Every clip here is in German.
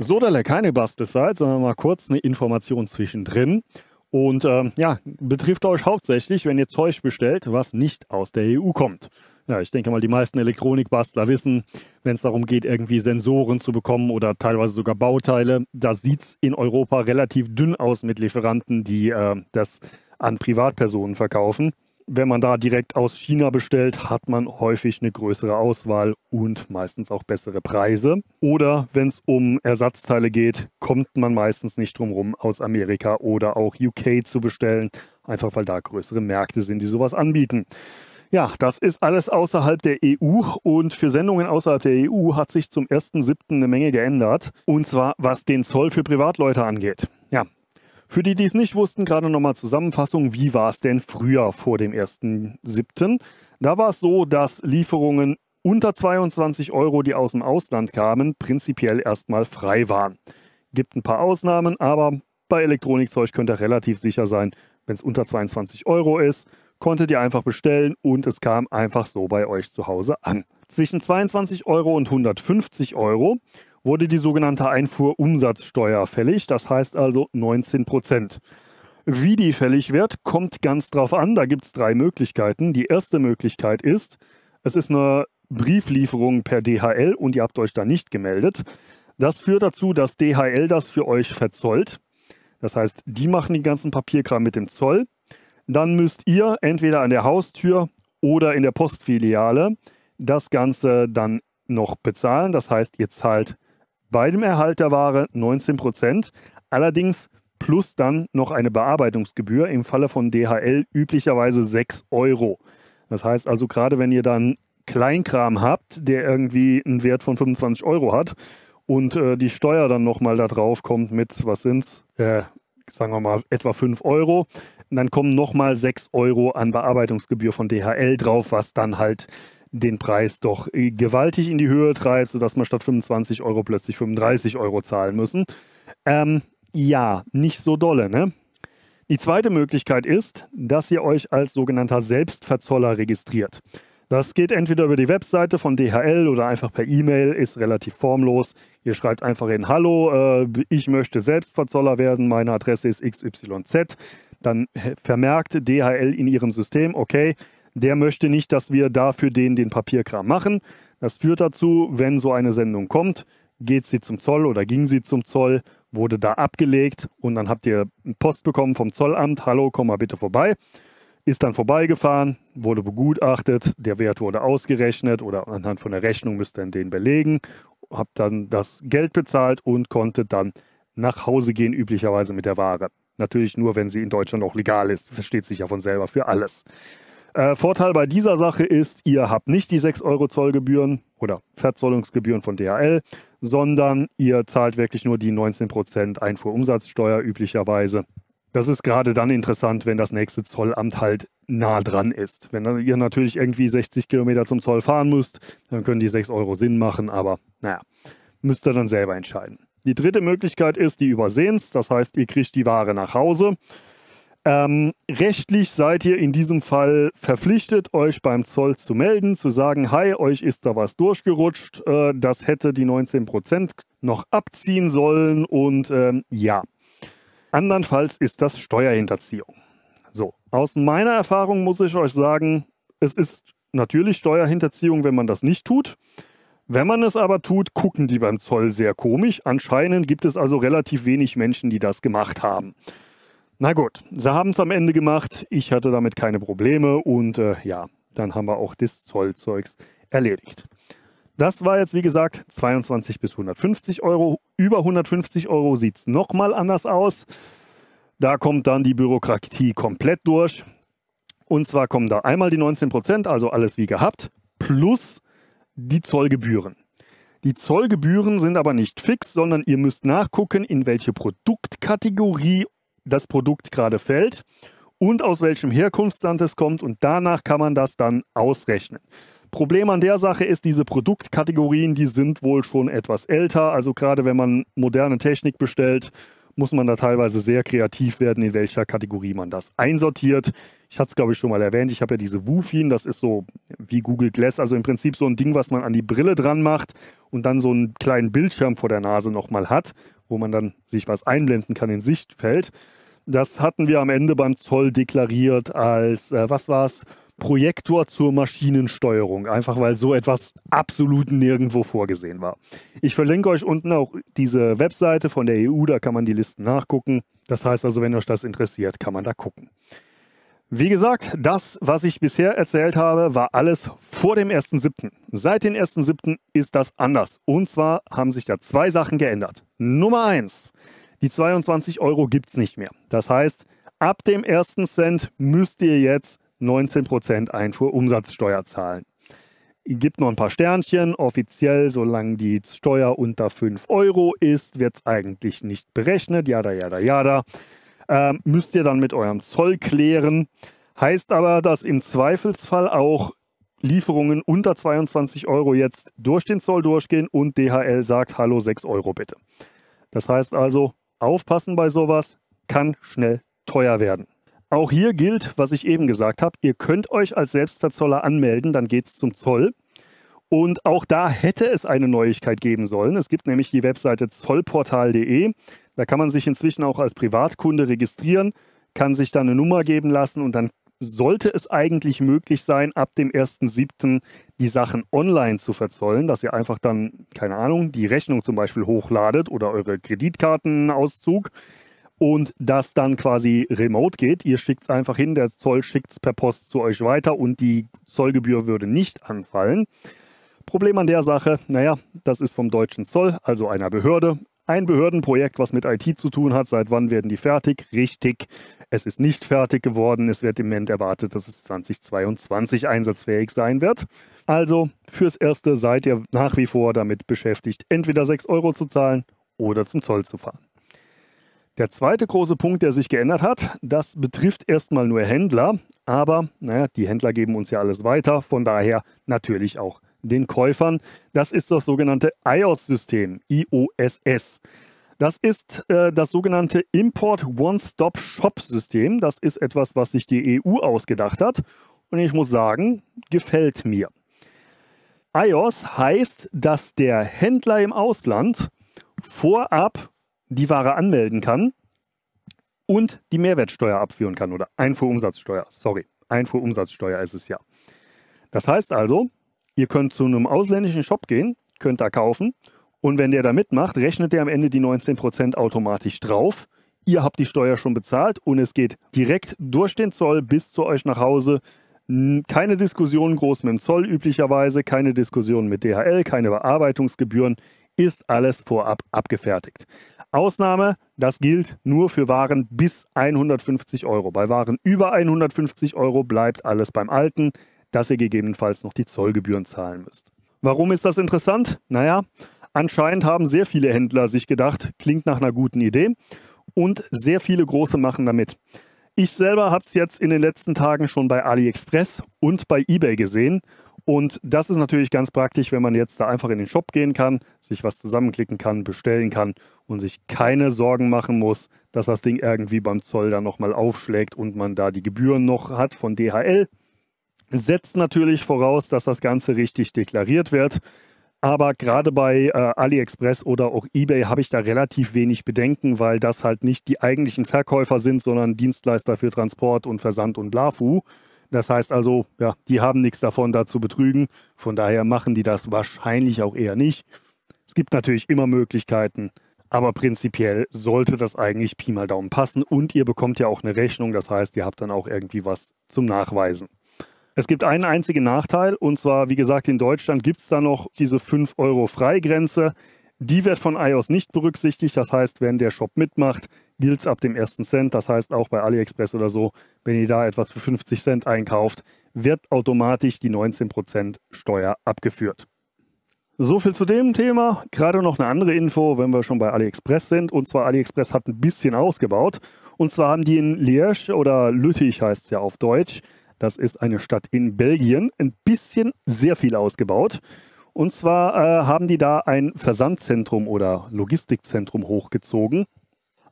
So, Dalle, keine Bastelzeit, sondern mal kurz eine Information zwischendrin. Und ähm, ja, betrifft euch hauptsächlich, wenn ihr Zeug bestellt, was nicht aus der EU kommt. Ja, ich denke mal, die meisten Elektronikbastler wissen, wenn es darum geht, irgendwie Sensoren zu bekommen oder teilweise sogar Bauteile, da sieht es in Europa relativ dünn aus mit Lieferanten, die äh, das an Privatpersonen verkaufen. Wenn man da direkt aus China bestellt, hat man häufig eine größere Auswahl und meistens auch bessere Preise. Oder wenn es um Ersatzteile geht, kommt man meistens nicht drum rum, aus Amerika oder auch UK zu bestellen, einfach weil da größere Märkte sind, die sowas anbieten. Ja, das ist alles außerhalb der EU und für Sendungen außerhalb der EU hat sich zum 1.7. eine Menge geändert. Und zwar was den Zoll für Privatleute angeht. Für die, die es nicht wussten, gerade nochmal Zusammenfassung, wie war es denn früher vor dem 1.7.? Da war es so, dass Lieferungen unter 22 Euro, die aus dem Ausland kamen, prinzipiell erstmal frei waren. Gibt ein paar Ausnahmen, aber bei Elektronikzeug könnt ihr relativ sicher sein, wenn es unter 22 Euro ist konntet ihr einfach bestellen und es kam einfach so bei euch zu Hause an. Zwischen 22 Euro und 150 Euro wurde die sogenannte Einfuhrumsatzsteuer fällig, das heißt also 19 Prozent. Wie die fällig wird, kommt ganz drauf an. Da gibt es drei Möglichkeiten. Die erste Möglichkeit ist, es ist eine Brieflieferung per DHL und ihr habt euch da nicht gemeldet. Das führt dazu, dass DHL das für euch verzollt. Das heißt, die machen den ganzen Papierkram mit dem Zoll dann müsst ihr entweder an der Haustür oder in der Postfiliale das Ganze dann noch bezahlen. Das heißt, ihr zahlt bei dem Erhalt der Ware 19 Prozent, allerdings plus dann noch eine Bearbeitungsgebühr, im Falle von DHL üblicherweise 6 Euro. Das heißt also, gerade wenn ihr dann Kleinkram habt, der irgendwie einen Wert von 25 Euro hat und äh, die Steuer dann nochmal da drauf kommt mit, was sind's, äh, sagen wir mal etwa 5 Euro, dann kommen nochmal 6 Euro an Bearbeitungsgebühr von DHL drauf, was dann halt den Preis doch äh, gewaltig in die Höhe treibt, sodass man statt 25 Euro plötzlich 35 Euro zahlen müssen. Ähm, ja, nicht so dolle, ne? Die zweite Möglichkeit ist, dass ihr euch als sogenannter Selbstverzoller registriert. Das geht entweder über die Webseite von DHL oder einfach per E-Mail, ist relativ formlos. Ihr schreibt einfach in Hallo, äh, ich möchte Selbstverzoller werden, meine Adresse ist XYZ dann vermerkt DHL in ihrem System, okay, der möchte nicht, dass wir dafür den den Papierkram machen. Das führt dazu, wenn so eine Sendung kommt, geht sie zum Zoll oder ging sie zum Zoll, wurde da abgelegt und dann habt ihr Post bekommen vom Zollamt, hallo, komm mal bitte vorbei. Ist dann vorbeigefahren, wurde begutachtet, der Wert wurde ausgerechnet oder anhand von der Rechnung müsst ihr den belegen, habt dann das Geld bezahlt und konnte dann nach Hause gehen, üblicherweise mit der Ware. Natürlich nur, wenn sie in Deutschland auch legal ist. Versteht sich ja von selber für alles. Äh, Vorteil bei dieser Sache ist, ihr habt nicht die 6 Euro Zollgebühren oder Verzollungsgebühren von DHL, sondern ihr zahlt wirklich nur die 19% Einfuhrumsatzsteuer üblicherweise. Das ist gerade dann interessant, wenn das nächste Zollamt halt nah dran ist. Wenn ihr natürlich irgendwie 60 Kilometer zum Zoll fahren müsst, dann können die 6 Euro Sinn machen, aber naja, müsst ihr dann selber entscheiden. Die dritte Möglichkeit ist die Übersehens, das heißt, ihr kriegt die Ware nach Hause. Ähm, rechtlich seid ihr in diesem Fall verpflichtet, euch beim Zoll zu melden, zu sagen, hi, euch ist da was durchgerutscht, äh, das hätte die 19% noch abziehen sollen und ähm, ja. Andernfalls ist das Steuerhinterziehung. So, aus meiner Erfahrung muss ich euch sagen, es ist natürlich Steuerhinterziehung, wenn man das nicht tut. Wenn man es aber tut, gucken die beim Zoll sehr komisch. Anscheinend gibt es also relativ wenig Menschen, die das gemacht haben. Na gut, sie haben es am Ende gemacht. Ich hatte damit keine Probleme und äh, ja, dann haben wir auch das Zollzeugs erledigt. Das war jetzt wie gesagt 22 bis 150 Euro. Über 150 Euro sieht es nochmal anders aus. Da kommt dann die Bürokratie komplett durch. Und zwar kommen da einmal die 19 Prozent, also alles wie gehabt, plus die Zollgebühren. Die Zollgebühren sind aber nicht fix, sondern ihr müsst nachgucken, in welche Produktkategorie das Produkt gerade fällt und aus welchem Herkunftsland es kommt und danach kann man das dann ausrechnen. Problem an der Sache ist, diese Produktkategorien, die sind wohl schon etwas älter. Also gerade wenn man moderne Technik bestellt, muss man da teilweise sehr kreativ werden, in welcher Kategorie man das einsortiert. Ich hatte es, glaube ich, schon mal erwähnt. Ich habe ja diese Wufin, das ist so wie Google Glass, also im Prinzip so ein Ding, was man an die Brille dran macht und dann so einen kleinen Bildschirm vor der Nase nochmal hat, wo man dann sich was einblenden kann in Sichtfeld. Das hatten wir am Ende beim Zoll deklariert als, äh, was war es? Projektor zur Maschinensteuerung, einfach weil so etwas absolut nirgendwo vorgesehen war. Ich verlinke euch unten auch diese Webseite von der EU, da kann man die Listen nachgucken. Das heißt also, wenn euch das interessiert, kann man da gucken. Wie gesagt, das, was ich bisher erzählt habe, war alles vor dem 1.7. Seit dem 1.7. ist das anders. Und zwar haben sich da zwei Sachen geändert. Nummer eins: Die 22 Euro gibt es nicht mehr. Das heißt, ab dem 1. Cent müsst ihr jetzt 19% Einfuhrumsatzsteuer zahlen. Gibt noch ein paar Sternchen. Offiziell, solange die Steuer unter 5 Euro ist, wird es eigentlich nicht berechnet. Jada, jada, jada. Ähm, müsst ihr dann mit eurem Zoll klären. Heißt aber, dass im Zweifelsfall auch Lieferungen unter 22 Euro jetzt durch den Zoll durchgehen und DHL sagt, hallo, 6 Euro bitte. Das heißt also, aufpassen bei sowas, kann schnell teuer werden. Auch hier gilt, was ich eben gesagt habe, ihr könnt euch als Selbstverzoller anmelden, dann geht es zum Zoll. Und auch da hätte es eine Neuigkeit geben sollen. Es gibt nämlich die Webseite zollportal.de. Da kann man sich inzwischen auch als Privatkunde registrieren, kann sich dann eine Nummer geben lassen und dann sollte es eigentlich möglich sein, ab dem 1.7. die Sachen online zu verzollen, dass ihr einfach dann, keine Ahnung, die Rechnung zum Beispiel hochladet oder eure Kreditkartenauszug und das dann quasi remote geht. Ihr schickt es einfach hin, der Zoll schickt es per Post zu euch weiter und die Zollgebühr würde nicht anfallen. Problem an der Sache, naja, das ist vom deutschen Zoll, also einer Behörde. Ein Behördenprojekt, was mit IT zu tun hat. Seit wann werden die fertig? Richtig, es ist nicht fertig geworden. Es wird im Moment erwartet, dass es 2022 einsatzfähig sein wird. Also fürs Erste seid ihr nach wie vor damit beschäftigt, entweder 6 Euro zu zahlen oder zum Zoll zu fahren. Der zweite große Punkt, der sich geändert hat, das betrifft erstmal nur Händler, aber naja, die Händler geben uns ja alles weiter, von daher natürlich auch den Käufern. Das ist das sogenannte iOS-System, IOSS. Das ist äh, das sogenannte Import One-Stop-Shop-System. Das ist etwas, was sich die EU ausgedacht hat. Und ich muss sagen, gefällt mir. iOS heißt, dass der Händler im Ausland vorab die Ware anmelden kann und die Mehrwertsteuer abführen kann oder Einfuhrumsatzsteuer. Sorry, Einfuhrumsatzsteuer ist es ja. Das heißt also, ihr könnt zu einem ausländischen Shop gehen, könnt da kaufen und wenn der da mitmacht, rechnet der am Ende die 19% automatisch drauf. Ihr habt die Steuer schon bezahlt und es geht direkt durch den Zoll bis zu euch nach Hause. Keine Diskussion groß mit dem Zoll üblicherweise, keine Diskussion mit DHL, keine Bearbeitungsgebühren, ist alles vorab abgefertigt. Ausnahme, das gilt nur für Waren bis 150 Euro. Bei Waren über 150 Euro bleibt alles beim Alten, dass ihr gegebenenfalls noch die Zollgebühren zahlen müsst. Warum ist das interessant? Naja, anscheinend haben sehr viele Händler sich gedacht, klingt nach einer guten Idee und sehr viele große machen damit. Ich selber habe es jetzt in den letzten Tagen schon bei AliExpress und bei eBay gesehen und das ist natürlich ganz praktisch, wenn man jetzt da einfach in den Shop gehen kann, sich was zusammenklicken kann, bestellen kann und sich keine Sorgen machen muss, dass das Ding irgendwie beim Zoll dann nochmal aufschlägt und man da die Gebühren noch hat von DHL. Setzt natürlich voraus, dass das Ganze richtig deklariert wird. Aber gerade bei äh, AliExpress oder auch eBay habe ich da relativ wenig Bedenken, weil das halt nicht die eigentlichen Verkäufer sind, sondern Dienstleister für Transport und Versand und Blafu. Das heißt also, ja, die haben nichts davon, da zu betrügen. Von daher machen die das wahrscheinlich auch eher nicht. Es gibt natürlich immer Möglichkeiten, aber prinzipiell sollte das eigentlich Pi mal Daumen passen und ihr bekommt ja auch eine Rechnung, das heißt, ihr habt dann auch irgendwie was zum Nachweisen. Es gibt einen einzigen Nachteil und zwar, wie gesagt, in Deutschland gibt es da noch diese 5 Euro Freigrenze. Die wird von iOS nicht berücksichtigt. Das heißt, wenn der Shop mitmacht, es ab dem ersten Cent. Das heißt, auch bei AliExpress oder so, wenn ihr da etwas für 50 Cent einkauft, wird automatisch die 19% Steuer abgeführt. So viel zu dem Thema. Gerade noch eine andere Info, wenn wir schon bei AliExpress sind. Und zwar AliExpress hat ein bisschen ausgebaut. Und zwar haben die in Liège oder Lüttich heißt es ja auf Deutsch. Das ist eine Stadt in Belgien. Ein bisschen sehr viel ausgebaut. Und zwar äh, haben die da ein Versandzentrum oder Logistikzentrum hochgezogen.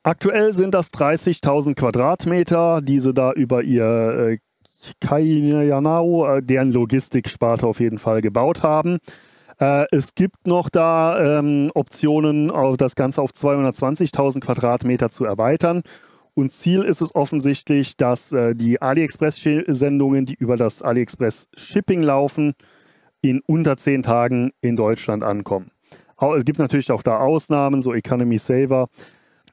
Aktuell sind das 30.000 Quadratmeter, die sie da über ihr äh, Kainyanao, äh, deren Logistiksparte auf jeden Fall gebaut haben. Äh, es gibt noch da ähm, Optionen, das Ganze auf 220.000 Quadratmeter zu erweitern. Und Ziel ist es offensichtlich, dass äh, die AliExpress-Sendungen, die über das AliExpress-Shipping laufen, in unter 10 Tagen in Deutschland ankommen. Es gibt natürlich auch da Ausnahmen, so Economy Saver.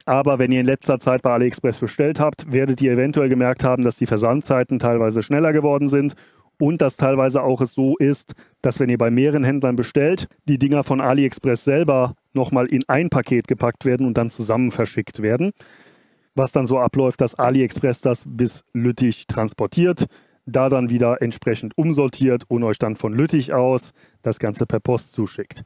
Aber wenn ihr in letzter Zeit bei AliExpress bestellt habt, werdet ihr eventuell gemerkt haben, dass die Versandzeiten teilweise schneller geworden sind und dass teilweise auch es so ist, dass wenn ihr bei mehreren Händlern bestellt, die Dinger von AliExpress selber nochmal in ein Paket gepackt werden und dann zusammen verschickt werden. Was dann so abläuft, dass AliExpress das bis Lüttich transportiert, da dann wieder entsprechend umsortiert und euch dann von Lüttich aus das Ganze per Post zuschickt.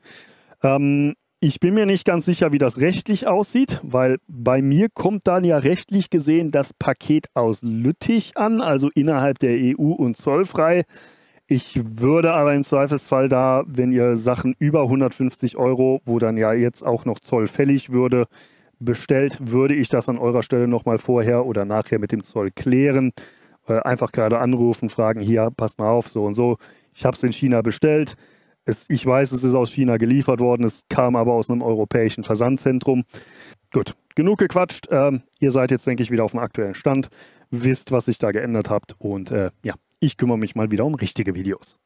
Ähm, ich bin mir nicht ganz sicher, wie das rechtlich aussieht, weil bei mir kommt dann ja rechtlich gesehen das Paket aus Lüttich an, also innerhalb der EU und zollfrei. Ich würde aber im Zweifelsfall da, wenn ihr Sachen über 150 Euro, wo dann ja jetzt auch noch Zoll fällig würde, bestellt, würde ich das an eurer Stelle nochmal vorher oder nachher mit dem Zoll klären. Äh, einfach gerade anrufen, fragen, hier, passt mal auf, so und so. Ich habe es in China bestellt es, ich weiß, es ist aus China geliefert worden, es kam aber aus einem europäischen Versandzentrum. Gut, genug gequatscht. Ähm, ihr seid jetzt, denke ich, wieder auf dem aktuellen Stand, wisst, was sich da geändert habt und äh, ja, ich kümmere mich mal wieder um richtige Videos.